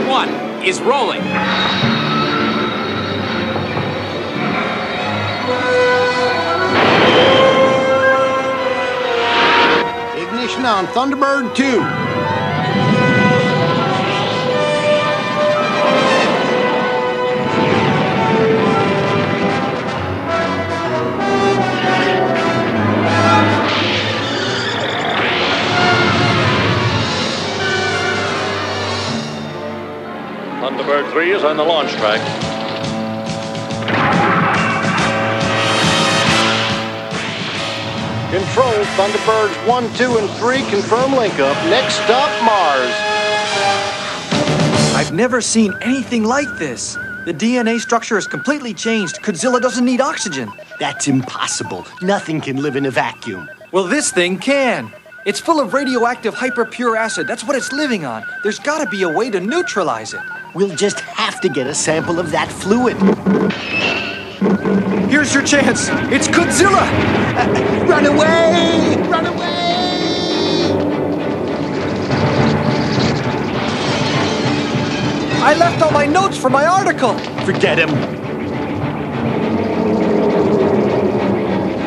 Thunderbird 1 is rolling. Ignition on Thunderbird 2. Thunderbird 3 is on the launch track. Control Thunderbirds 1, 2, and 3 confirm link up. Next stop, Mars. I've never seen anything like this. The DNA structure is completely changed. Kudzilla doesn't need oxygen. That's impossible. Nothing can live in a vacuum. Well, this thing can. It's full of radioactive hyperpure acid. That's what it's living on. There's gotta be a way to neutralize it. We'll just have to get a sample of that fluid. Here's your chance. It's Kudzilla! Uh, run away! Run away! I left all my notes for my article. Forget him.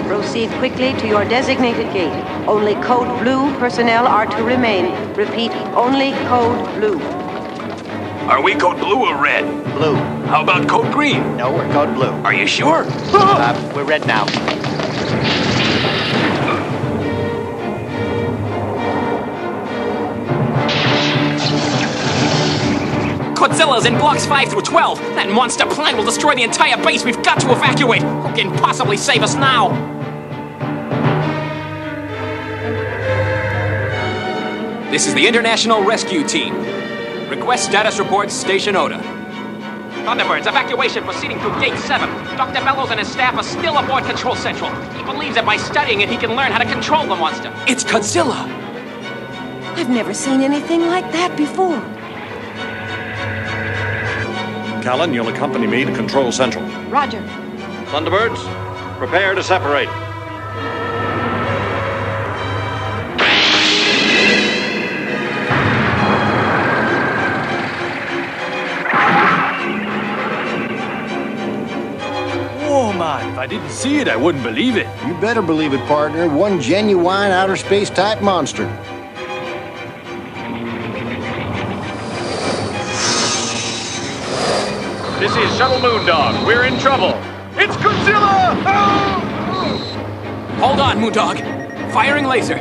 Proceed quickly to your designated gate. Only Code Blue personnel are to remain. Repeat, only Code Blue. Are we code blue or red? Blue. How about code green? No, we're code blue. Are you sure? Uh, we're red now. Kudzilla's in blocks 5 through 12. That monster plant will destroy the entire base. We've got to evacuate. Who can possibly save us now? This is the International Rescue Team. Request status reports, Station Oda. Thunderbirds, evacuation proceeding through Gate 7. Dr. Bellows and his staff are still aboard Control Central. He believes that by studying it, he can learn how to control the monster. It's Kudzilla! I've never seen anything like that before. Callan, you'll accompany me to Control Central. Roger. Thunderbirds, prepare to separate. I didn't see it, I wouldn't believe it. You better believe it, partner. One genuine outer space type monster. This is Shuttle Moondog. We're in trouble. It's Kudzilla! Hold on, Moondog. Firing laser.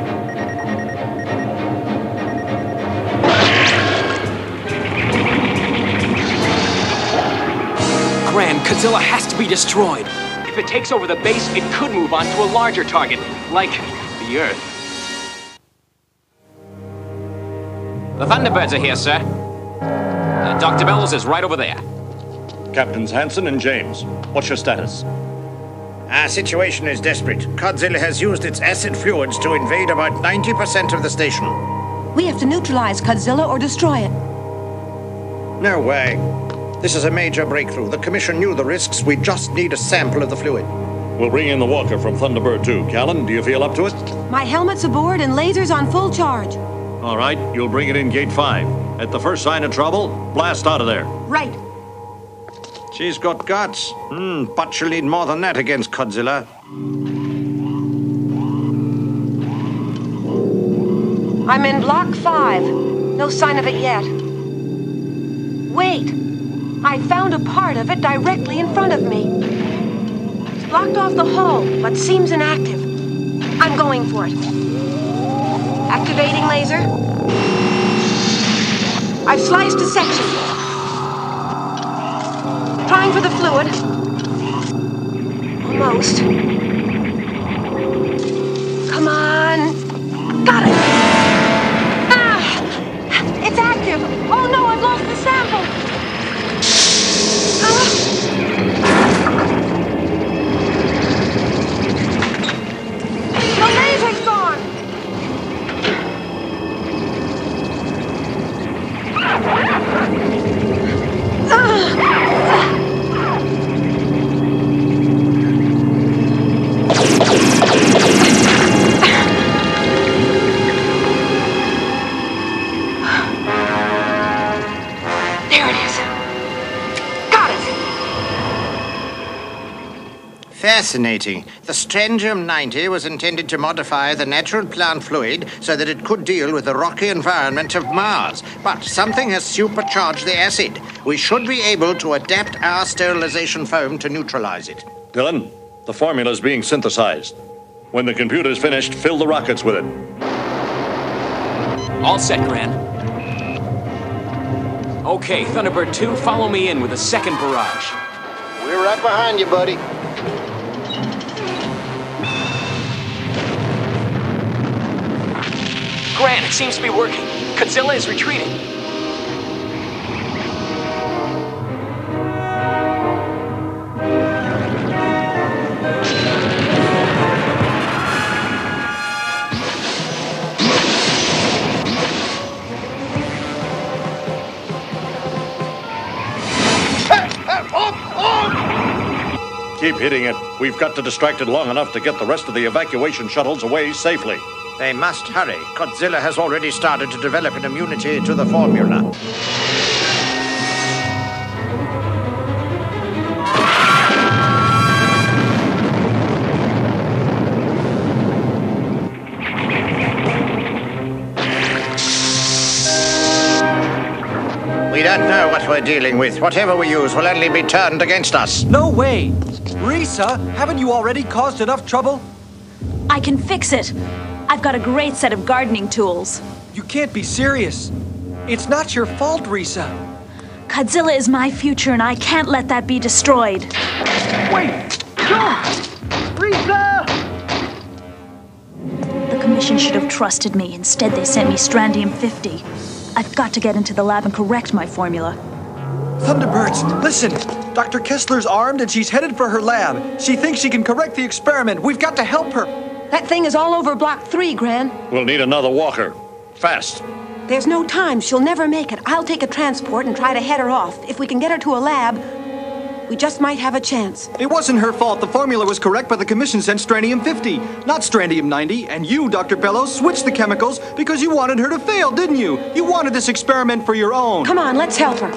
Gran, Kudzilla has to be destroyed. If it takes over the base, it could move on to a larger target, like the Earth. The Thunderbirds are here, sir. Uh, Dr. Bellows is right over there. Captains Hanson and James, what's your status? Our situation is desperate. Kudzilla has used its acid fluids to invade about 90% of the station. We have to neutralize Kudzilla or destroy it. No way. This is a major breakthrough. The Commission knew the risks. We just need a sample of the fluid. We'll bring in the Walker from Thunderbird 2. Callan, do you feel up to it? My helmet's aboard and lasers on full charge. All right, you'll bring it in Gate 5. At the first sign of trouble, blast out of there. Right. She's got guts. Hmm, but she'll need more than that against Kudzilla. I'm in block five. No sign of it yet. Wait! I found a part of it directly in front of me. It's blocked off the hull, but seems inactive. I'm going for it. Activating laser. I've sliced a section. Trying for the fluid. Almost. Fascinating. The Strontium 90 was intended to modify the natural plant fluid so that it could deal with the rocky environment of Mars. But something has supercharged the acid. We should be able to adapt our sterilization foam to neutralize it. Dylan, the formula is being synthesized. When the computer's finished, fill the rockets with it. All set, Gran. Okay, Thunderbird 2, follow me in with a second barrage. We're right behind you, buddy. Gran, it seems to be working. Kudzilla is retreating. Keep hitting it. We've got to distract it long enough to get the rest of the evacuation shuttles away safely. They must hurry. Kudzilla has already started to develop an immunity to the formula. We don't know what we're dealing with. Whatever we use will only be turned against us. No way! Risa, haven't you already caused enough trouble? I can fix it. I've got a great set of gardening tools. You can't be serious. It's not your fault, Risa. Kudzilla is my future, and I can't let that be destroyed. Wait! Don't! Risa! The Commission should have trusted me. Instead, they sent me Strontium 50. I've got to get into the lab and correct my formula. Thunderbirds, listen! Dr. Kessler's armed and she's headed for her lab. She thinks she can correct the experiment. We've got to help her. That thing is all over Block 3, Gran. We'll need another walker. Fast. There's no time. She'll never make it. I'll take a transport and try to head her off. If we can get her to a lab, we just might have a chance. It wasn't her fault. The formula was correct, but the commission sent Strontium 50, not Strontium 90. And you, Dr. Bellows, switched the chemicals because you wanted her to fail, didn't you? You wanted this experiment for your own. Come on, let's help her.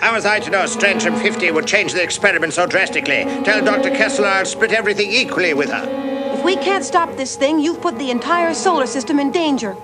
How was I to know Strontium 50 would change the experiment so drastically? Tell Dr. Kessler I'll split everything equally with her. We can't stop this thing, you've put the entire solar system in danger.